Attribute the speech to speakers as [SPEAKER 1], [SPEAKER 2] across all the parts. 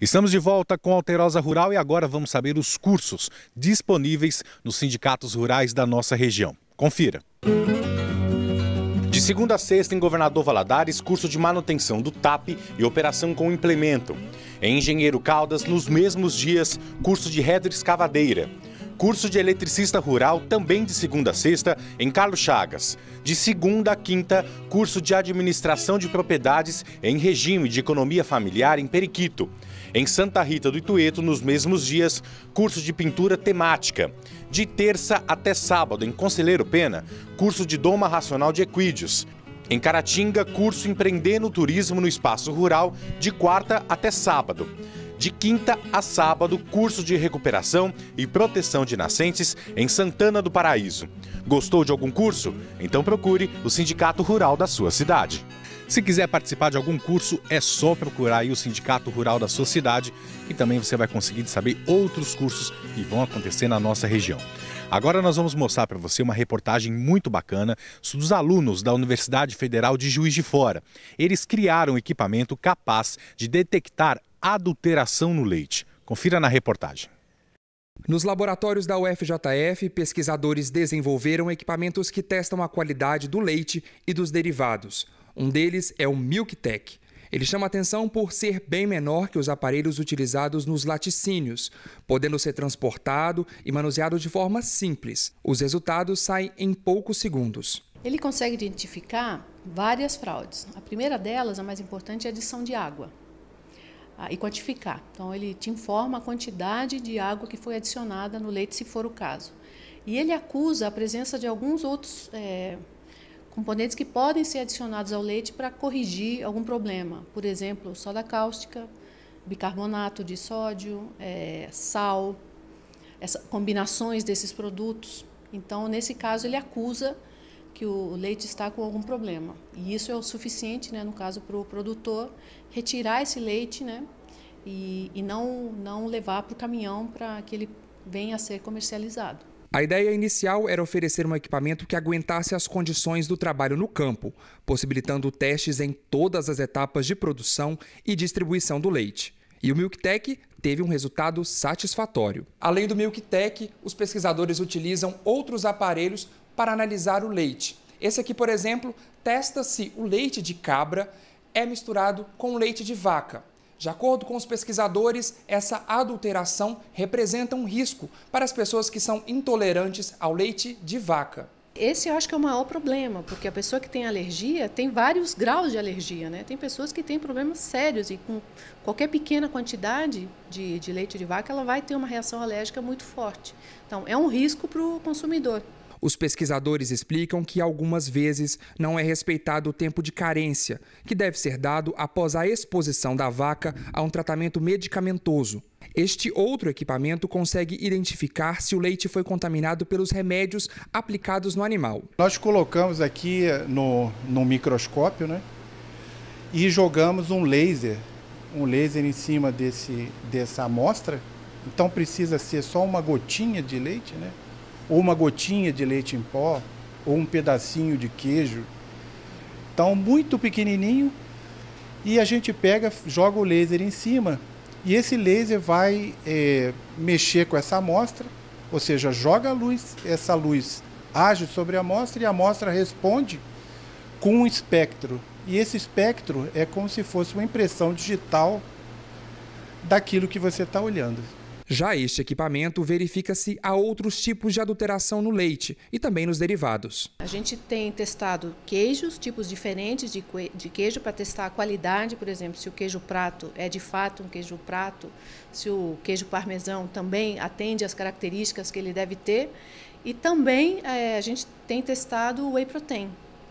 [SPEAKER 1] Estamos de volta com Alterosa Rural e agora vamos saber os cursos disponíveis nos sindicatos rurais da nossa região. Confira. De segunda a sexta, em Governador Valadares, curso de manutenção do TAP e operação com implemento. Em Engenheiro Caldas, nos mesmos dias, curso de escavadeira. Curso de eletricista rural também de segunda a sexta em Carlos Chagas. De segunda a quinta, curso de administração de propriedades em regime de economia familiar em Periquito. Em Santa Rita do Itueto, nos mesmos dias, curso de pintura temática. De terça até sábado, em Conselheiro Pena, curso de doma racional de equídeos. Em Caratinga, curso Empreender no Turismo no Espaço Rural, de quarta até sábado de quinta a sábado, curso de recuperação e proteção de nascentes em Santana do Paraíso. Gostou de algum curso? Então procure o Sindicato Rural da sua cidade. Se quiser participar de algum curso, é só procurar o Sindicato Rural da sua cidade e também você vai conseguir saber outros cursos que vão acontecer na nossa região. Agora nós vamos mostrar para você uma reportagem muito bacana dos alunos da Universidade Federal de Juiz de Fora. Eles criaram um equipamento capaz de detectar adulteração no leite. Confira na reportagem.
[SPEAKER 2] Nos laboratórios da UFJF, pesquisadores desenvolveram equipamentos que testam a qualidade do leite e dos derivados. Um deles é o MilkTech. Ele chama atenção por ser bem menor que os aparelhos utilizados nos laticínios, podendo ser transportado e manuseado de forma simples. Os resultados saem em poucos segundos.
[SPEAKER 3] Ele consegue identificar várias fraudes. A primeira delas, a mais importante, é a adição de água e quantificar. Então, ele te informa a quantidade de água que foi adicionada no leite, se for o caso. E ele acusa a presença de alguns outros é, componentes que podem ser adicionados ao leite para corrigir algum problema. Por exemplo, soda cáustica, bicarbonato de sódio, é, sal, essa, combinações desses produtos. Então, nesse caso, ele acusa que o leite está com algum problema. E isso é o suficiente, né, no caso, para o produtor retirar esse leite né, e, e não, não levar para o caminhão para que ele venha a ser comercializado.
[SPEAKER 2] A ideia inicial era oferecer um equipamento que aguentasse as condições do trabalho no campo, possibilitando testes em todas as etapas de produção e distribuição do leite. E o MilkTech teve um resultado satisfatório. Além do MilkTech, os pesquisadores utilizam outros aparelhos para analisar o leite. Esse aqui, por exemplo, testa se o leite de cabra é misturado com leite de vaca. De acordo com os pesquisadores, essa adulteração representa um risco para as pessoas que são intolerantes ao leite de vaca.
[SPEAKER 3] Esse eu acho que é o maior problema, porque a pessoa que tem alergia tem vários graus de alergia, né? Tem pessoas que têm problemas sérios e com qualquer pequena quantidade de, de leite de vaca ela vai ter uma reação alérgica muito forte. Então é um risco para o consumidor.
[SPEAKER 2] Os pesquisadores explicam que algumas vezes não é respeitado o tempo de carência, que deve ser dado após a exposição da vaca a um tratamento medicamentoso. Este outro equipamento consegue identificar se o leite foi contaminado pelos remédios aplicados no animal.
[SPEAKER 4] Nós colocamos aqui no, no microscópio né, e jogamos um laser, um laser em cima desse, dessa amostra. Então precisa ser só uma gotinha de leite, né? Ou uma gotinha de leite em pó, ou um pedacinho de queijo. Então, muito pequenininho, e a gente pega, joga o laser em cima, e esse laser vai é, mexer com essa amostra, ou seja, joga a luz, essa luz age sobre a amostra e a amostra responde com um espectro. E esse espectro é como se fosse uma impressão digital daquilo que você está olhando.
[SPEAKER 2] Já este equipamento verifica se há outros tipos de adulteração no leite e também nos derivados.
[SPEAKER 3] A gente tem testado queijos, tipos diferentes de queijo para testar a qualidade, por exemplo, se o queijo prato é de fato um queijo prato, se o queijo parmesão também atende às características que ele deve ter. E também é, a gente tem testado o whey protein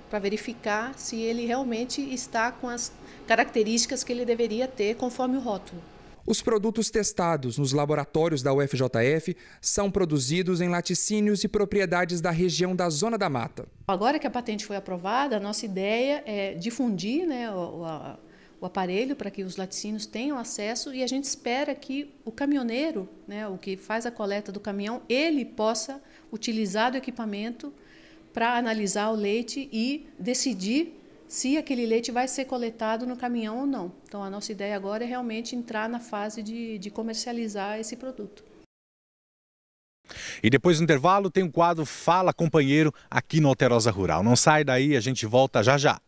[SPEAKER 3] para verificar se ele realmente está com as características que ele deveria ter conforme o rótulo.
[SPEAKER 2] Os produtos testados nos laboratórios da UFJF são produzidos em laticínios e propriedades da região da Zona da Mata.
[SPEAKER 3] Agora que a patente foi aprovada, a nossa ideia é difundir né, o, o aparelho para que os laticínios tenham acesso e a gente espera que o caminhoneiro, né, o que faz a coleta do caminhão, ele possa utilizar o equipamento para analisar o leite e decidir se aquele leite vai ser coletado no caminhão ou não. Então, a nossa ideia agora é realmente entrar na fase de, de comercializar esse produto.
[SPEAKER 1] E depois do intervalo tem o quadro Fala Companheiro aqui no Alterosa Rural. Não sai daí, a gente volta já já.